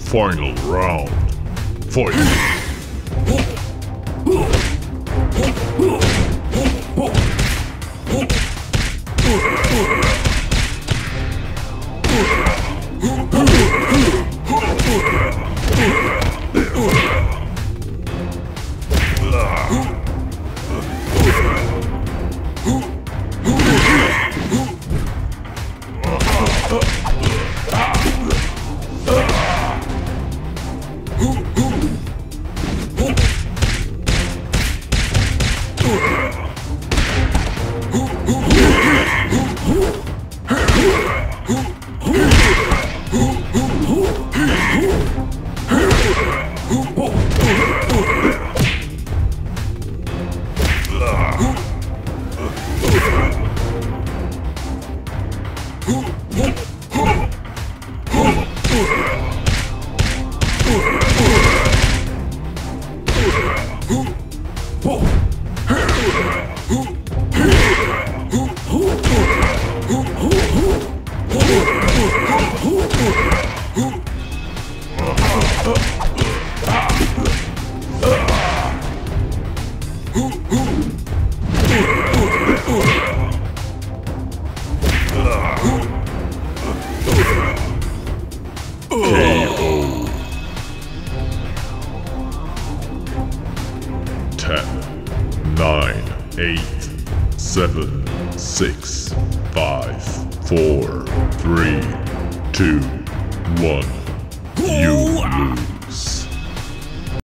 Final round. Fight. Ugh! Ten, nine, eight, seven, six, five, four, three, two, one. You lose.